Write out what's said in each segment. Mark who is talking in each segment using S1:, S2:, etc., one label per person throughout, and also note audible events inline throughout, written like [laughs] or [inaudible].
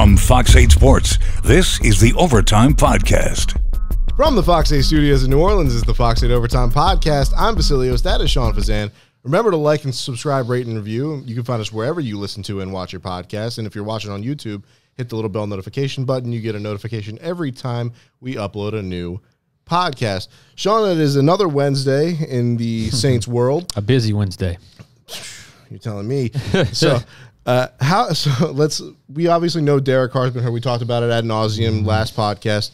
S1: From Fox 8 Sports, this is the Overtime Podcast.
S2: From the Fox 8 studios in New Orleans is the Fox 8 Overtime Podcast. I'm Vasilios. That is Sean Fazende. Remember to like and subscribe, rate, and review. You can find us wherever you listen to and watch your podcast. And if you're watching on YouTube, hit the little bell notification button. You get a notification every time we upload a new podcast. Sean, it is another Wednesday in the [laughs] Saints world.
S3: A busy Wednesday.
S2: You're telling me. [laughs] so, uh, how? [laughs] So let's. We obviously know Derek Carr's been here. We talked about it ad nauseum
S3: Mm-hmm.
S2: last podcast.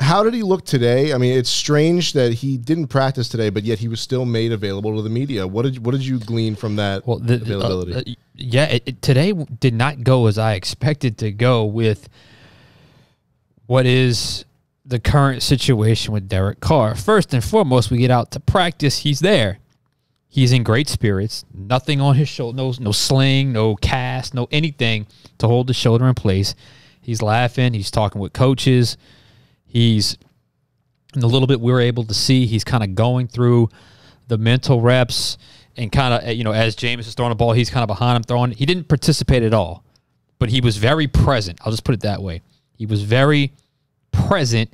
S2: How did he look today? I mean, it's strange that he didn't practice today, but yet he was still made available to the media. What did What did you glean from that
S3: Well, the,
S2: availability?
S3: uh, uh, yeah, it, it- today did not go as I expected to go with what is the current situation with Derek Carr. First and foremost, we get out to practice. He's there. He's in great spirits. Nothing on his shoulder. No, no sling, no cast, no anything to hold the shoulder in place. He's laughing. He's talking with coaches. He's and a little bit we are able to see he's kind of going through the mental reps and kind of eh, you know as Jameis is throwing the ball, he's kind of behind him throwing. He didn't participate at all, but he was very present. I'll just put it that way. He was very present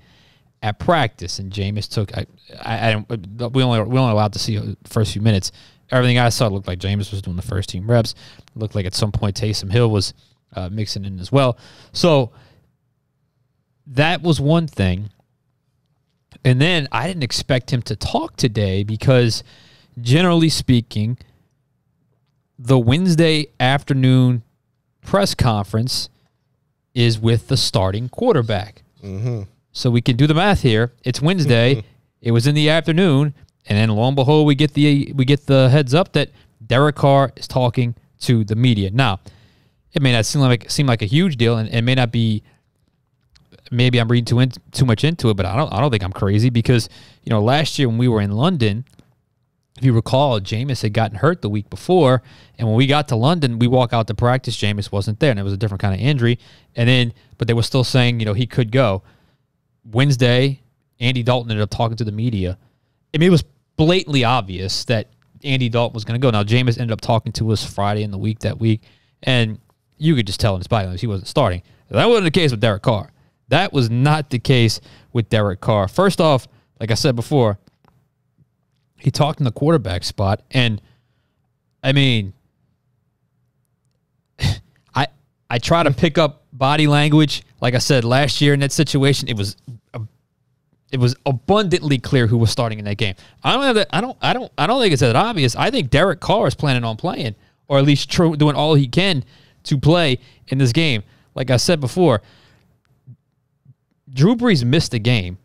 S3: at practice, and Jameis took. I, I, I don't, we only we only allowed to see the first few minutes. Everything I saw looked like Jameis was doing the first team reps. looked like at some point Taysom Hill was uh, mixing in as well. So that was one thing. And then I didn't expect him to talk today because, generally speaking, the Wednesday afternoon press conference is with the starting quarterback. So we can do the math here. It's Wednesday. [laughs] it was in the afternoon, and then lo and behold, we get the we get the heads up that Derek Carr is talking to the media. Now, it may not seem like seem like a huge deal, and it may not be maybe I'm reading too in, too much into it, but I don't I don't think I'm crazy because you know last year when we were in London, if you recall, Jameis had gotten hurt the week before, and when we got to London, we walk out to practice, Jameis wasn't there, and it was a different kind of injury. And then, but they were still saying you know he could go. Wednesday, Andy Dalton ended up talking to the media. I mean, it was blatantly obvious that Andy Dalton was going to go. Now, Jameis ended up talking to us Friday in the week that week, and you could just tell in his body language he wasn't starting. That wasn't the case with Derek Carr. That was not the case with Derek Carr. First off, like I said before, he talked in the quarterback spot, and I mean, I try to pick up body language. Like I said last year in that situation, it was uh, it was abundantly clear who was starting in that game. I don't have that. I don't. I don't. I don't think it's that obvious. I think Derek Carr is planning on playing, or at least tr- doing all he can to play in this game. Like I said before, Drew Brees missed the game,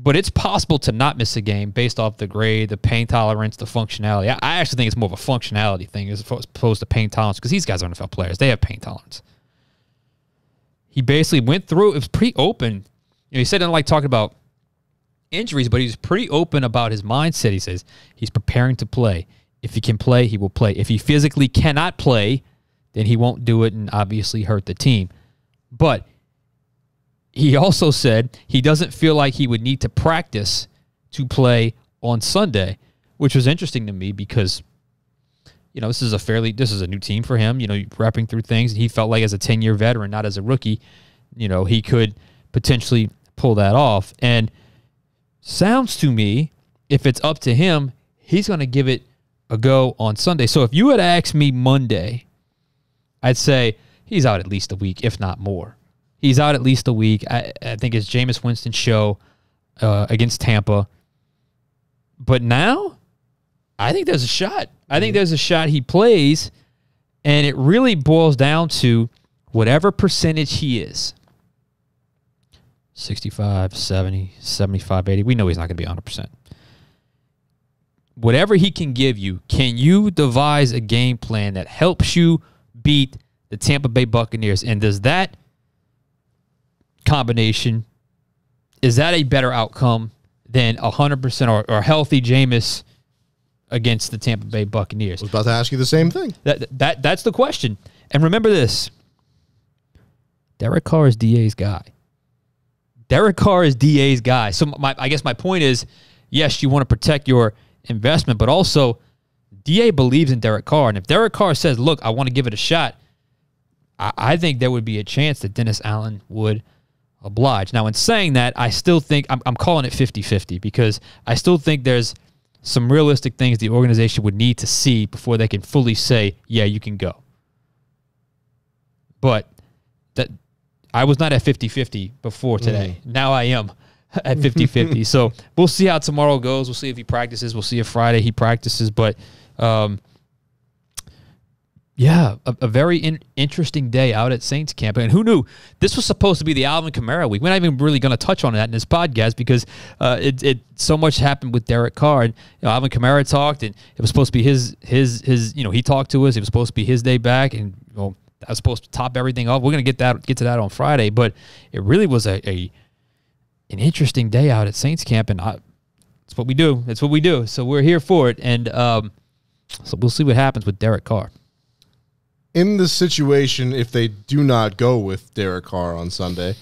S3: but it's possible to not miss a game based off the grade, the pain tolerance, the functionality. I, I actually think it's more of a functionality thing as opposed to pain tolerance because these guys are NFL players. They have pain tolerance. He basically went through. It was pretty open. You know, he said didn't like talking about injuries, but he's pretty open about his mindset. He says he's preparing to play. If he can play, he will play. If he physically cannot play, then he won't do it and obviously hurt the team. But he also said he doesn't feel like he would need to practice to play on Sunday, which was interesting to me because you know this is a fairly this is a new team for him. You know, wrapping through things, and he felt like as a ten year veteran, not as a rookie, you know, he could potentially pull that off. And sounds to me, if it's up to him, he's going to give it a go on Sunday. So if you had asked me Monday, I'd say he's out at least a week, if not more. He's out at least a week. I, I think it's Jameis Winston show uh, against Tampa. But now, I think there's a shot. I think there's a shot he plays, and it really boils down to whatever percentage he is 65, 70, 75, 80. We know he's not going to be 100%. Whatever he can give you, can you devise a game plan that helps you beat the Tampa Bay Buccaneers? And does that combination, is that a better outcome than 100% or, or healthy Jameis against the Tampa Bay Buccaneers?
S2: I was about to ask you the same thing.
S3: That, that That's the question. And remember this Derek Carr is DA's guy. Derek Carr is DA's guy. So my, I guess my point is, yes, you want to protect your investment, but also DA believes in Derek Carr. And if Derek Carr says, look, I want to give it a shot, I, I think there would be a chance that Dennis Allen would oblige. Now, in saying that, I still think I'm, I'm calling it 50 50 because I still think there's some realistic things the organization would need to see before they can fully say, yeah, you can go. But that I was not at 50 50 before today. Now I am [laughs] at 50 50. [laughs] so we'll see how tomorrow goes. We'll see if he practices. We'll see if Friday he practices. But um, yeah, a, a very in, interesting day out at Saints camp. And who knew this was supposed to be the Alvin Kamara week? We're not even really going to touch on that in this podcast because uh, it, it so much happened with Derek Carr. And you know, Alvin Kamara talked, and it was supposed to be his his his. You know, he talked to us. It was supposed to be his day back, and know, that was supposed to top everything off. We're going to get that get to that on Friday, but it really was a, a an interesting day out at Saints camp, and I, it's what we do. It's what we do. So we're here for it, and um, so we'll see what happens with Derek Carr
S2: in the situation if they do not go with Derek Carr on Sunday,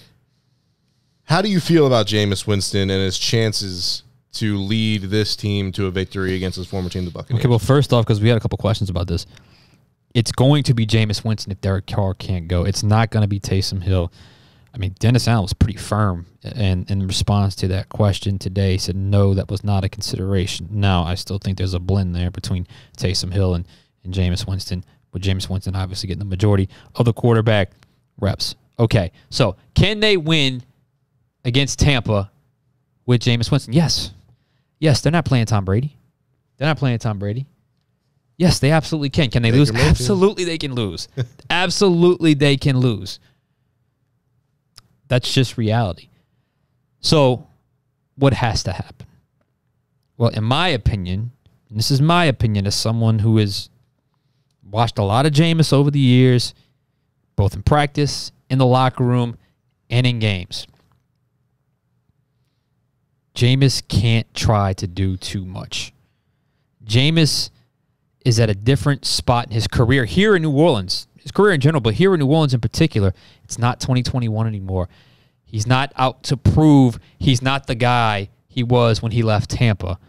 S2: how do you feel about Jameis Winston and his chances to lead this team to a victory against his former team, the Buccaneers?
S3: Okay, well, first off, because we had a couple questions about this, it's going to be Jameis Winston if Derek Carr can't go. It's not going to be Taysom Hill. I mean, Dennis Allen was pretty firm and in response to that question today. He said, no, that was not a consideration. Now, I still think there's a blend there between Taysom Hill and, and Jameis Winston with Jameis Winston obviously getting the majority of the quarterback reps. Okay, so can they win against Tampa with Jameis Winston? Yes. Yes, they're not playing Tom Brady. They're not playing Tom Brady. Yes, they absolutely can. Can they, they lose? Can absolutely, they can lose. [laughs] absolutely, they can lose. That's just reality. So, what has to happen? Well, in my opinion, and this is my opinion as someone who is watched a lot of Jameis over the years, both in practice, in the locker room, and in games. Jameis can't try to do too much. Jameis is at a different spot in his career here in New Orleans, his career in general, but here in New Orleans in particular. It's not 2021 anymore. He's not out to prove he's not the guy he was when he left Tampa,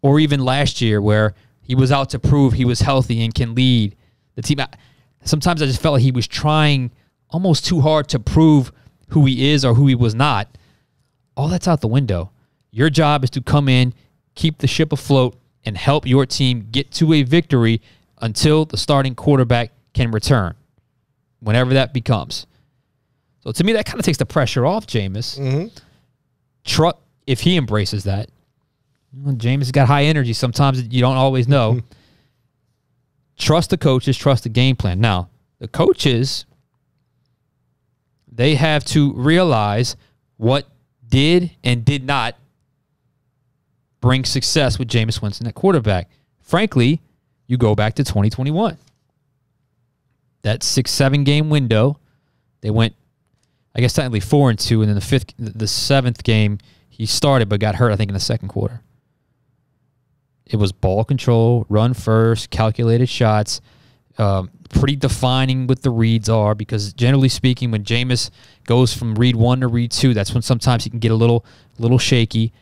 S3: or even last year where he was out to prove he was healthy and can lead the team. Sometimes I just felt like he was trying almost too hard to prove who he is or who he was not. All that's out the window. Your job is to come in, keep the ship afloat, and help your team get to a victory until the starting quarterback can return, whenever that becomes. So to me, that kind of takes the pressure off Jameis. Mm-hmm. Tr- if he embraces that, well, Jameis has got high energy. Sometimes you don't always know. [laughs] trust the coaches, trust the game plan. Now, the coaches, they have to realize what did and did not bring success with Jameis Winston at quarterback. Frankly, you go back to 2021. That six, seven game window, they went, I guess, technically four and two, and then the fifth, the seventh game, he started but got hurt, I think, in the second quarter. It was ball control, run first, calculated shots, um, pretty defining what the reads are because generally speaking, when Jameis goes from read one to read two, that's when sometimes he can get a little little shaky.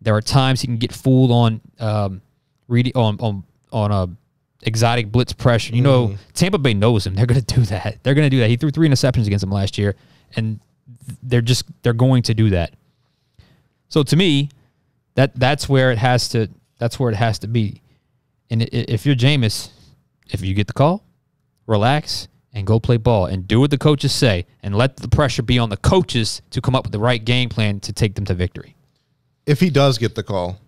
S3: There are times he can get fooled on um, reading on on on a exotic blitz pressure. You know, mm. Tampa Bay knows him. [laughs] They're going to do that. They're going to do that. He threw three interceptions against them last year, and they're just they're going to do that. So to me, that that's where it has to that's where it has to be. And if you're Jameis, if you get the call, relax and go play ball and do what the coaches say and let the pressure be on the coaches to come up with the right game plan to take them to victory.
S2: If he does get the call,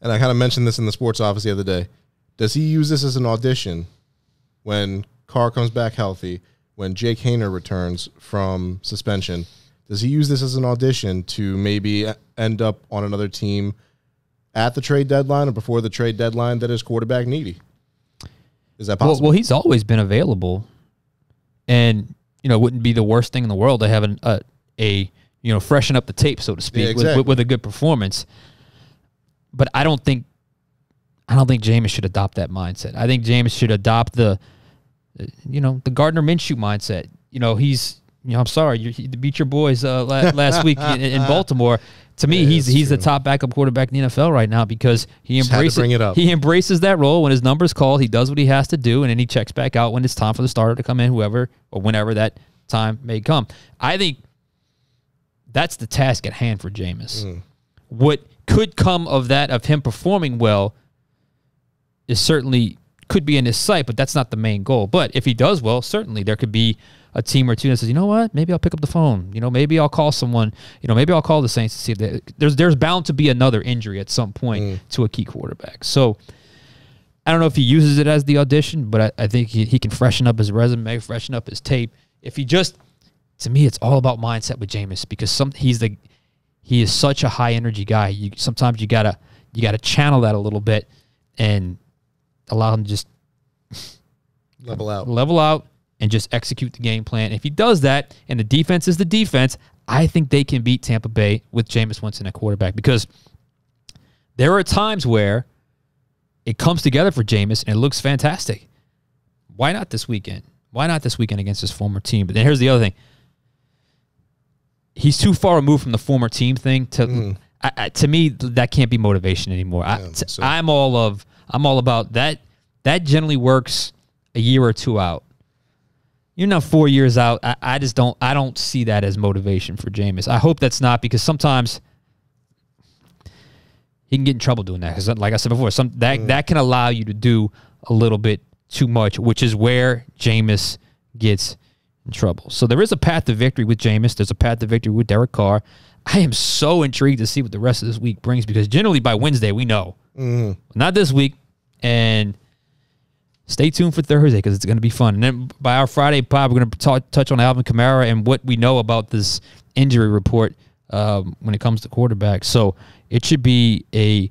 S2: and I kind of mentioned this in the sports office the other day, does he use this as an audition when Carr comes back healthy, when Jake Haener returns from suspension? Does he use this as an audition to maybe end up on another team at the trade deadline or before the trade deadline that is quarterback needy? Is that possible?
S3: Well, well he's always been available, and you know, wouldn't be the worst thing in the world to have an, a, a you know freshen up the tape, so to speak, yeah, exactly. with, with, with a good performance. But I don't think I don't think Jameis should adopt that mindset. I think Jameis should adopt the you know the Gardner Minshew mindset. You know, he's you know, I'm sorry, you, beat your boys uh, last week in, in [laughs] Baltimore. To me, he's
S2: it's
S3: he's the top backup quarterback in the NFL right now because he
S2: Just
S3: embraces
S2: bring it up.
S3: he embraces that role when his number's called. He does what he has to do, and then he checks back out when it's time for the starter to come in, whoever or whenever that time may come. I think that's the task at hand for Jameis.
S2: Mm.
S3: What could come of that of him performing well is certainly could be in his sight, but that's not the main goal. But if he does well, certainly there could be a team or two that says, you know what, maybe I'll pick up the phone. You know, maybe I'll call someone. You know, maybe I'll call the Saints to see if they, there's there's bound to be another injury at some point mm. to a key quarterback. So I don't know if he uses it as the audition, but I, I think he, he can freshen up his resume, freshen up his tape. If he just, to me, it's all about mindset with Jameis because some he's the he is such a high energy guy. You sometimes you gotta you gotta channel that a little bit and allow him to just
S2: Level out.
S3: level out and just execute the game plan. If he does that and the defense is the defense, I think they can beat Tampa Bay with Jameis Winston at quarterback because there are times where it comes together for Jameis and it looks fantastic. Why not this weekend? Why not this weekend against his former team? But then here's the other thing. He's too far removed from the former team thing to hmm. I, I, to me that can't be motivation anymore.
S2: Yeah, so-
S3: I'm all of I'm all about that. That generally works a year or two out. You're not four years out. I, I just don't I don't see that as motivation for Jameis. I hope that's not because sometimes he can get in trouble doing that. Because uh, like I said before, some that mm. that can allow you to do a little bit too much, which is where Jameis gets in trouble. So there is a path to victory with Jameis. There's a path to victory with Derek Carr. I am so intrigued to see what the rest of this week brings because generally by Wednesday we know. Mm-hmm. Not this week. And stay tuned for Thursday because it's going to be fun. And then by our Friday pod, we're going to talk, touch on Alvin Kamara and what we know about this injury report um, when it comes to quarterback. So it should be a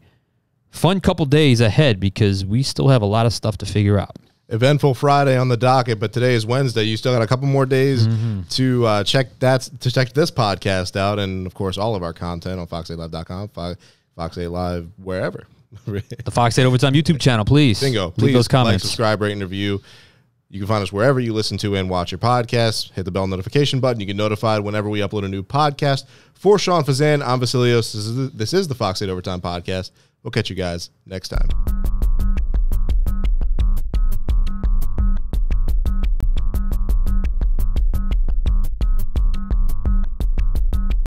S3: fun couple days ahead because we still have a lot of stuff to figure out.
S2: eventful Friday on the docket, but today is Wednesday. You still got a couple more days
S3: Mm-hmm.
S2: to uh, check that to check this podcast out, and of course all of our content on fox8live.com, Fo- Fox 8 Live, wherever. [laughs]
S3: The Fox 8 Overtime YouTube channel, please.
S2: Bingo!
S3: Leave
S2: Please
S3: those
S2: like,
S3: comments.
S2: subscribe, rate, and review. You can find us wherever you listen to and watch your podcasts. Hit the bell notification button. You get notified whenever we upload a new podcast. For Sean Fazende, I'm Vasilios. This is, the, this is the Fox 8 Overtime Podcast. We'll catch you guys next time.